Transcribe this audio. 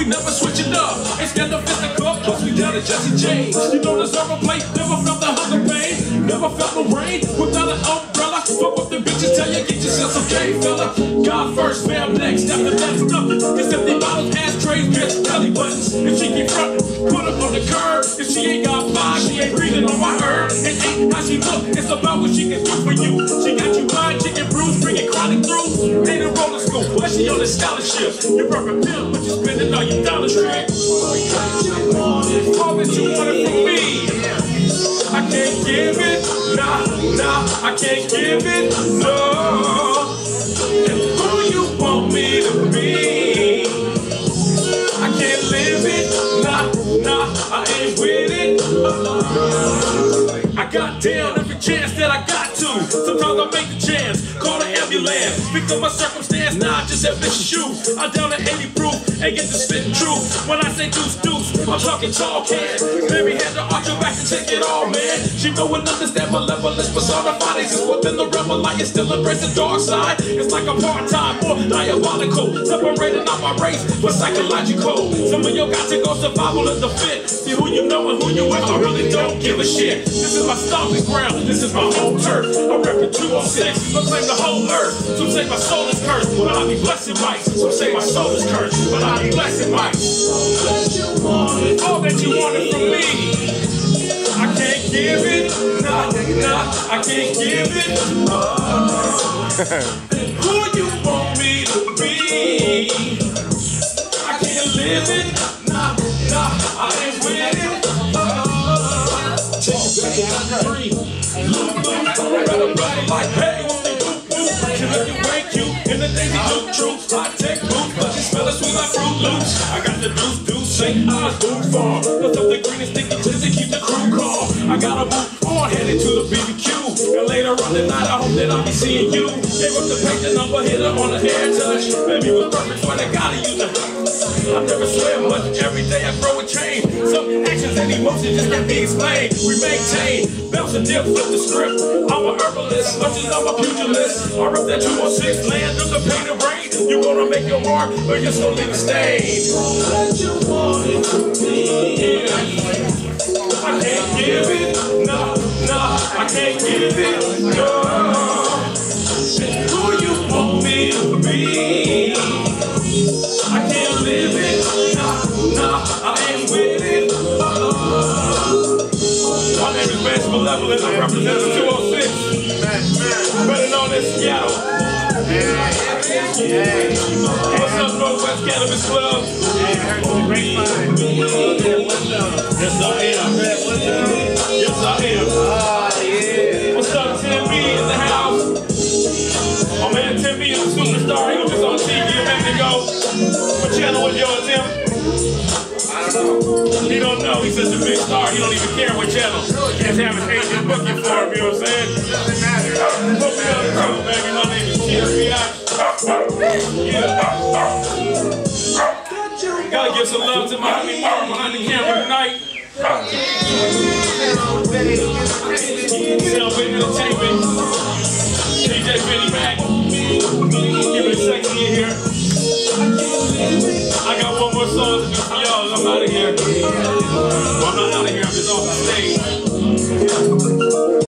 we never switch it up. It's never fit the cup, plus we down to Jesse James. You don't deserve a plate, never felt the hunger pain. Never felt the rain without an umbrella. Fuck what the bitches tell you, get yourself some game, fella. God first, fam next, after that's nothing. It's empty bottles, ashtrays, bitch, belly buttons. If she keep frontin', put her on the curb. If she ain't got five, she ain't breathing on my herb. It ain't how she look, it's about what she can do for you. She got you blind, chicken bruise, bringing chronic through. Ain't in roller school, but she on the scholarship. You perfect pimp, but you your dollars straight. All that you wanted from me. I can't give it, nah, nah, I can't give it, no. And who you want me to be? I can't live it, nah, nah, I ain't with it. I got down every chance that I got to. Sometimes I make the chance, call the ambulance. Pick up my circumstance, nah, I just have vicious shoes. I down to 80 proof and get to spitting truth. When I say deuce deuce, I'm talking tall can. Baby had to arch her back and take it all, man. She know and understand malevolence, personified exists within the rebel. I still embrace the dark side. It's like a part-time or diabolical. Separated out my race, but psychological. Some of y'all got to go survival of the fit. See who you know and who you with, I really don't give a shit. This is my stomping ground, this is my home turf. I'm repping 206, but claim the whole earth. Some say my soul is cursed, but I be blessing mics. Some say my soul is cursed, but I be blessing mics. All that you wanted from me. I can't give it, nah, nah, I can't give it. Oh. Who you want me to be? I can't live it, nah, nah, I ain't with it. Oh. Take it back and I'm free. Look, look, brother, like, hey, do? She look and the daisy duke truth. Hot tech booth, but she smell sweet like Fruit Loops. I got the deuce, deuce, shake eyes, dude farm. Lift up the green and sticky tits to keep the crew calm. I got a move on, headed to the BBQ. And later on the night, I hope that I'll be seeing you. Gave up the page, the number, hit her on the hair touch. Baby was perfect, but I gotta use her. I never swear much, every day I grow a change. Some actions and emotions just can't be explained. We maintain, bounce and dip, flip the script. I'm a herbalist, much as I'm a pugilist. I rep that 216 land of the pain and rain. You gonna make your mark, or you're just gonna leave a stain. I can't give it, no, no, I can't give it, My name is Manch Malevolent, I represent the 206. Better known as Seattle. What's up, Northwest Cannabis Club? Yes, I am. Yes, I am. What's up, Tim-Me in the house? My man Tim-Me is a superstar. He was just on TV a minute ago. What channel was yours, Tim? He don't know. He's such a big star. He don't even care what channel. His agent booking for him. You know what I'm saying? Doesn't matter. Put me on the crew, baby. My name is TSBI. Yeah. Gotta give some love to my Mark behind the camera tonight. Entertainment.